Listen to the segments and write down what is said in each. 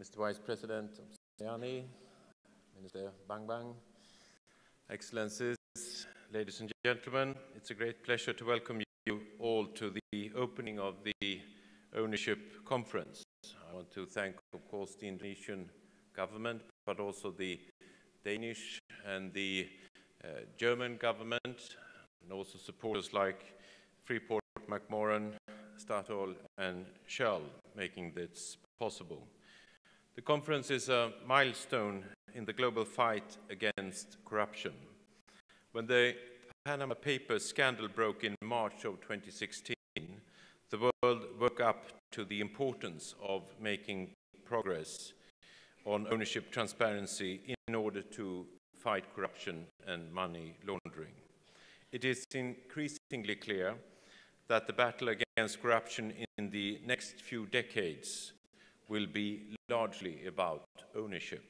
Mr. Vice President Minister Bambang, Excellencies, ladies and gentlemen, it's a great pleasure to welcome you all to the opening of the Ownership Conference. I want to thank, of course, the Indonesian government, but also the Danish and the uh, German government, and also supporters like Freeport McMoran, Statoil, and Shell, making this possible. The conference is a milestone in the global fight against corruption. When the Panama Papers scandal broke in March of 2016, the world woke up to the importance of making progress on ownership transparency in order to fight corruption and money laundering. It is increasingly clear that the battle against corruption in the next few decades will be largely about ownership.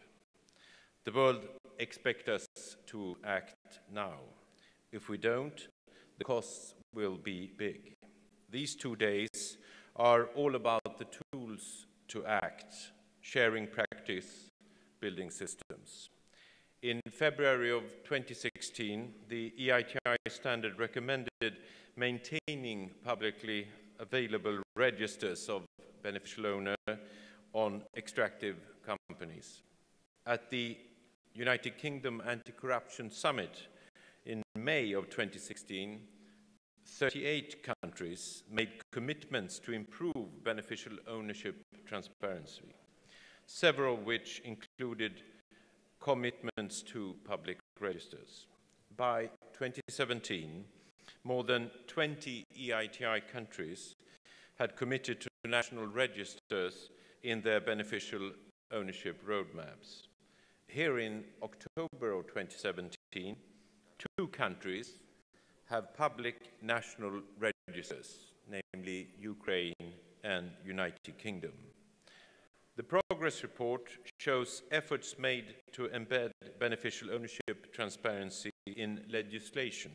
The world expects us to act now. If we don't, the costs will be big. These two days are all about the tools to act, sharing practice, building systems. In February of 2016, the EITI standard recommended maintaining publicly available registers of beneficial owner on extractive companies. At the United Kingdom Anti-Corruption Summit in May of 2016, 38 countries made commitments to improve beneficial ownership transparency, several of which included commitments to public registers. By 2017, more than 20 EITI countries had committed to national registers in their beneficial ownership roadmaps. Here in October of 2017, two countries have public national registers, namely Ukraine and United Kingdom. The progress report shows efforts made to embed beneficial ownership transparency in legislation,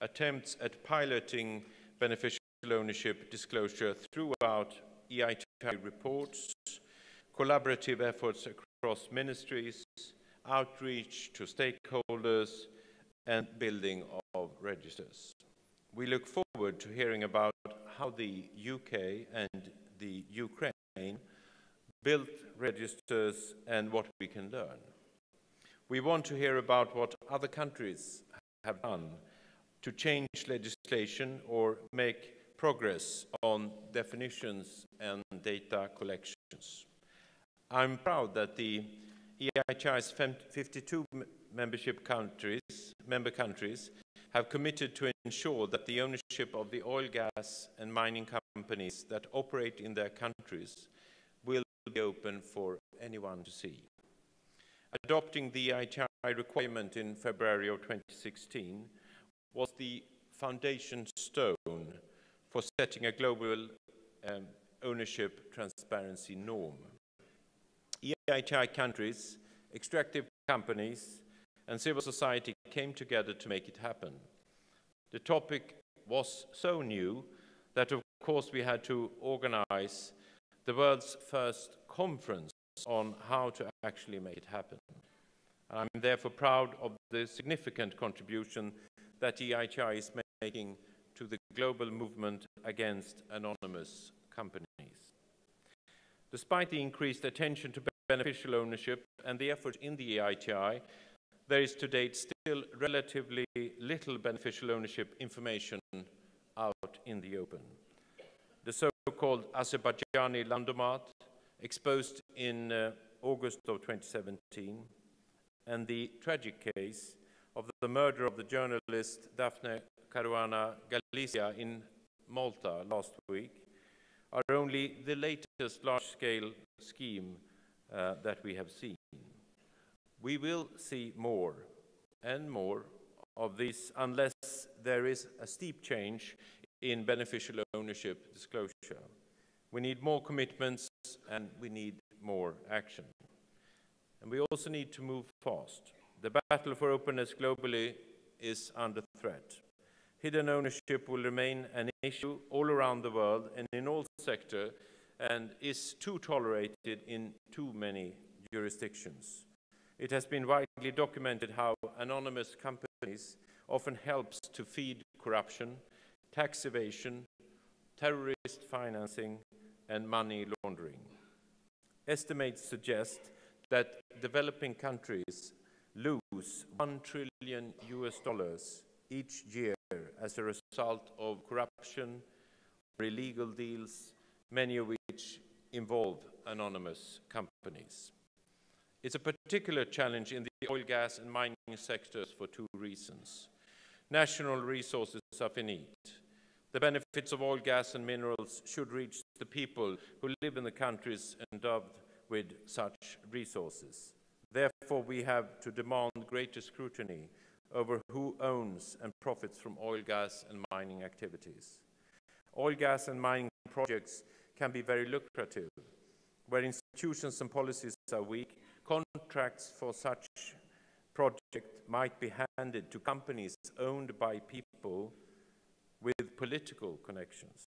attempts at piloting beneficial ownership disclosure throughout EITI reports, collaborative efforts across ministries, outreach to stakeholders, and building of registers. We look forward to hearing about how the UK and the Ukraine built registers and what we can learn. We want to hear about what other countries have done to change legislation or make progress on definitions and data collections. I'm proud that the EITI's 52 membership countries, member countries have committed to ensure that the ownership of the oil, gas and mining companies that operate in their countries will be open for anyone to see. Adopting the EITI requirement in February of 2016 was the foundation stone for setting a global um, ownership transparency norm. EITI countries, extractive companies, and civil society came together to make it happen. The topic was so new that, of course, we had to organize the world's first conference on how to actually make it happen. And I'm therefore proud of the significant contribution that EITI is making to the global movement against anonymous companies. Despite the increased attention to beneficial ownership and the effort in the EITI, there is to date still relatively little beneficial ownership information out in the open. The so-called Azerbaijani Laundromat, exposed in uh, August of 2017, and the tragic case of the murder of the journalist Daphne Caruana Galizia in Malta last week are only the latest large-scale scheme uh, that we have seen. We will see more and more of this unless there is a steep change in beneficial ownership disclosure. We need more commitments and we need more action. And we also need to move fast. The battle for openness globally is under threat. Hidden ownership will remain an issue all around the world and in all sectors and is too tolerated in too many jurisdictions. It has been widely documented how anonymous companies often helps to feed corruption, tax evasion, terrorist financing, and money laundering. Estimates suggest that developing countries lose 1 trillion US dollars each year as a result of corruption or illegal deals, many of which involve anonymous companies. It's a particular challenge in the oil, gas and mining sectors for two reasons. National resources are finite. The benefits of oil, gas and minerals should reach the people who live in the countries endowed with such resources. Therefore, we have to demand greater scrutiny over who owns and profits from oil, gas and mining activities. Oil, gas and mining projects can be very lucrative. Where institutions and policies are weak, contracts for such project might be handed to companies owned by people with political connections,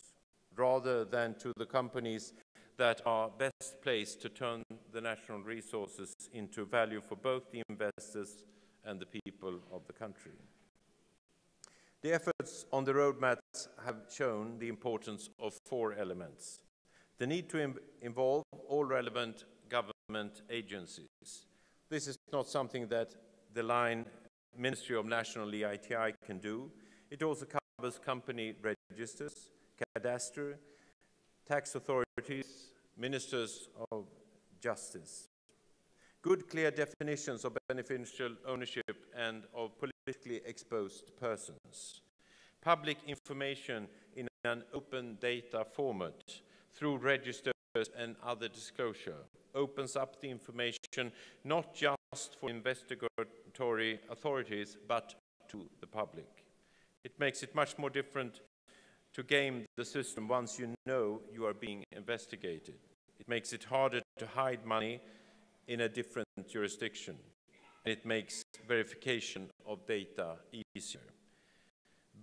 rather than to the companies that are best placed to turn the national resources into value for both the investors and the people of the country. The efforts on the roadmaps have shown the importance of four elements. The need to involve all relevant government agencies. This is not something that the line Ministry of National EITI can do. It also covers company registers, cadastre, tax authorities, ministers of justice. Good, clear definitions of beneficial ownership and of politically exposed persons. Public information in an open data format through registers and other disclosure opens up the information not just for investigatory authorities but to the public. It makes it much more different to game the system once you know you are being investigated. It makes it harder to hide money in a different jurisdiction. It makes verification of data easier.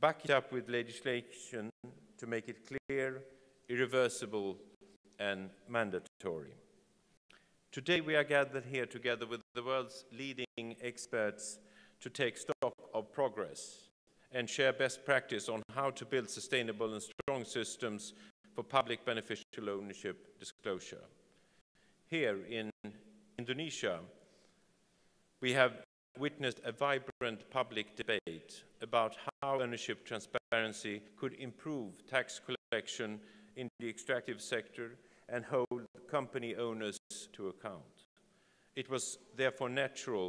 Back it up with legislation to make it clear, irreversible, and mandatory. Today we are gathered here together with the world's leading experts to take stock of progress and share best practice on how to build sustainable and strong systems for public beneficial ownership disclosure. Here in Indonesia, we have witnessed a vibrant public debate about how ownership transparency could improve tax collection in the extractive sector and hold company owners to account. It was therefore natural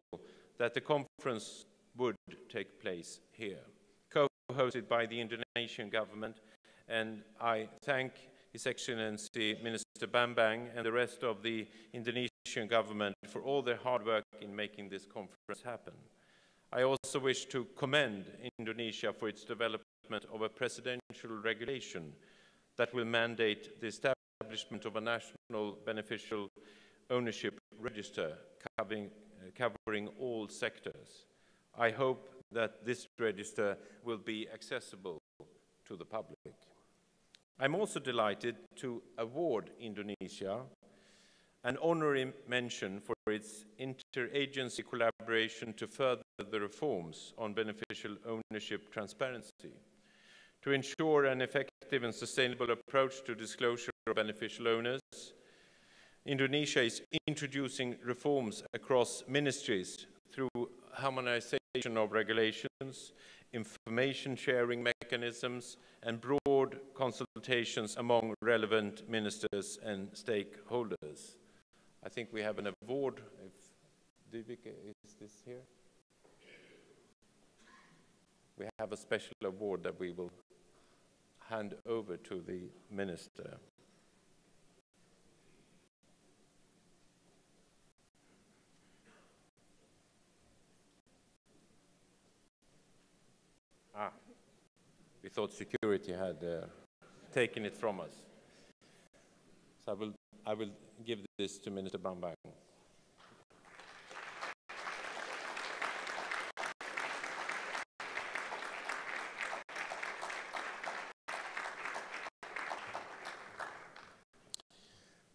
that the conference would take place here, co-hosted by the Indonesian government, and I thank His Excellency Minister Bambang and the rest of the Indonesian government for all their hard work in making this conference happen. I also wish to commend Indonesia for its development of a presidential regulation that will mandate the establishment of a national beneficial ownership register covering, covering all sectors. I hope that this register will be accessible to the public. I'm also delighted to award Indonesia an honorary mention for its interagency collaboration to further the reforms on beneficial ownership transparency. To ensure an effective and sustainable approach to disclosure of beneficial owners. Indonesia is introducing reforms across ministries through harmonization of regulations, information sharing mechanisms, and broad consultations among relevant ministers and stakeholders. I think we have an award. If, is this here? We have a special award that we will hand over to the minister. Ah, we thought security had uh, taken it from us. So I will, I will give this to Minister Bambang.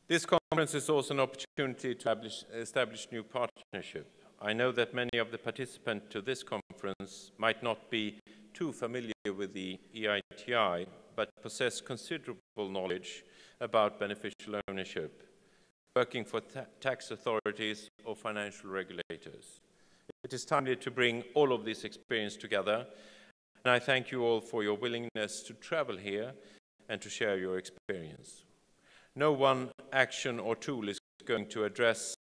This conference is also an opportunity to establish, establish new partnership. I know that many of the participants to this conference might not be too familiar with the EITI, but possess considerable knowledge about beneficial ownership, working for ta tax authorities or financial regulators. It is timely to bring all of this experience together, and I thank you all for your willingness to travel here and to share your experience. No one action or tool is going to address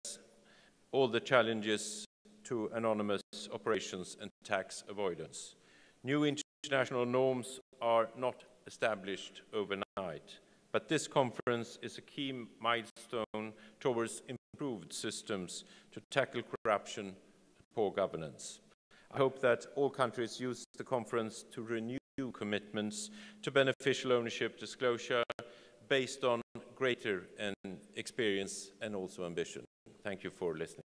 all the challenges to anonymous operations and tax avoidance. New international norms are not established overnight, but this conference is a key milestone towards improved systems to tackle corruption and poor governance. I hope that all countries use the conference to renew commitments to beneficial ownership disclosure based on greater experience and also ambition. Thank you for listening.